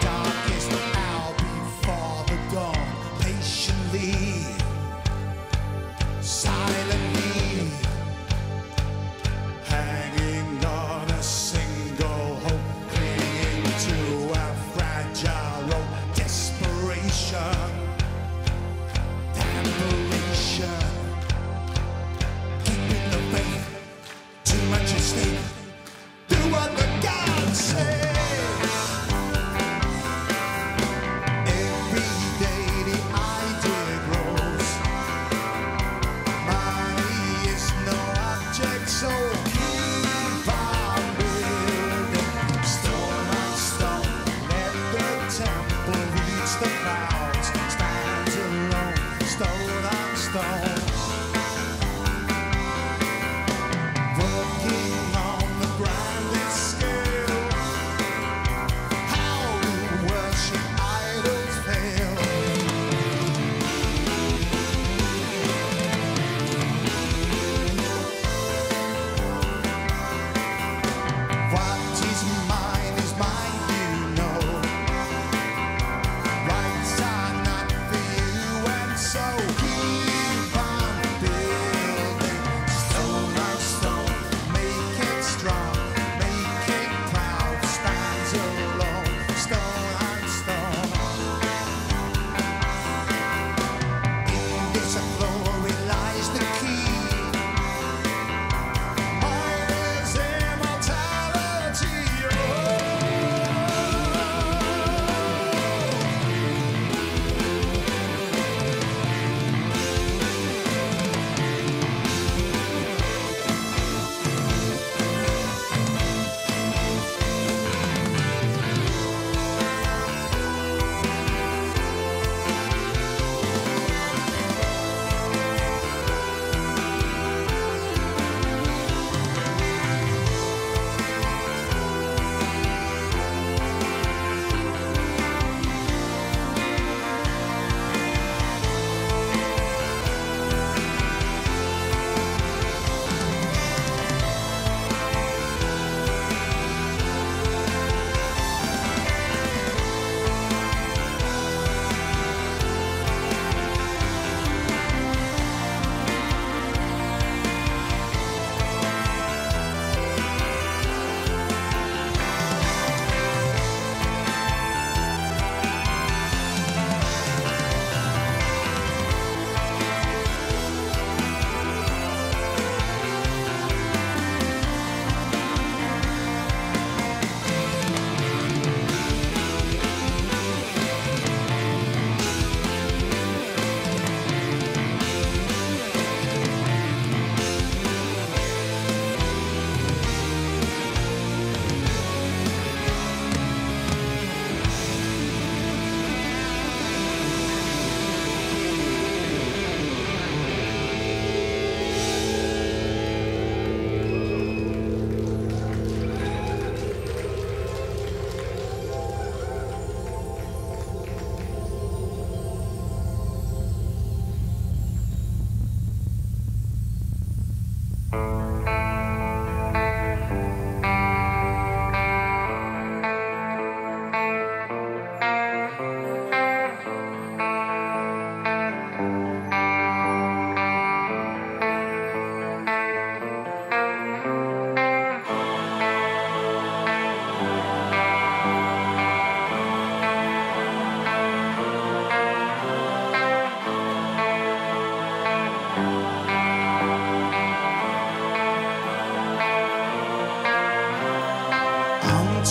darkest soul.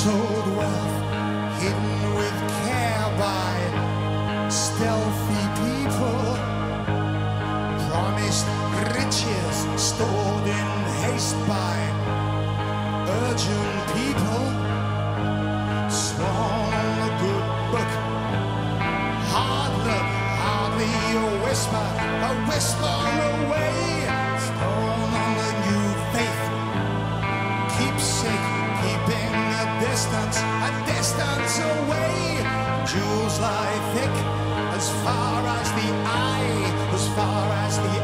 untold wealth hidden with care by stealthy people. Promised riches stored in haste by urgent people. Sworn a good book, hard luck, hardly a whisper, a whisper. far as the